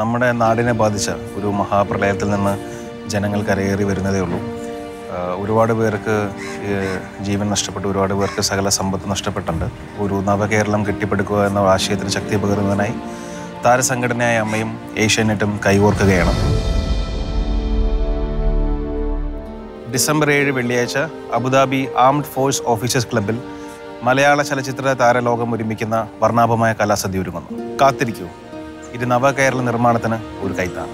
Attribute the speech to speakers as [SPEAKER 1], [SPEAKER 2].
[SPEAKER 1] നമ്മുടെ നാടിനെ ബാധിച്ച ഒരു മഹാപ്രളയത്തിൽ നിന്ന് ജനങ്ങൾ കരയേറി വരുന്നതേ ഉള്ളൂ. ഒരുപാട് പേർക്ക് ജീവൻ നഷ്ടപ്പെട്ടു ഒരുപാട് പേർക്ക് സകല സമ്പത്ത് നഷ്ടപ്പെട്ടിട്ടുണ്ട്. ഒരു നവകേരളം കെട്ടിപ്പടുക്കുക എന്ന ആശയത്തിന് ശക്തി പകരുന്നതിനായി താരസംഘടനയായ അമ്മയും ഏഷ്യാനെറ്റും കൈകോർക്കുകയാണ്. ഡിസംബർ ഏഴ് വെള്ളിയാഴ്ച അബുദാബി ആംഡ് ഫോഴ്സ് ഓഫീസേഴ്സ് ക്ലബിൽ മലയാള ചലച്ചിത്ര താരലോകം ഒരുമിക്കുന്ന വർണാഭമായ കലാസദ്യ ഒരുങ്ങുന്നു. കാത്തിരിക്കൂ. ഇത് നവകേരള നിർമ്മാണത്തിന് ഒരു കൈത്താണ്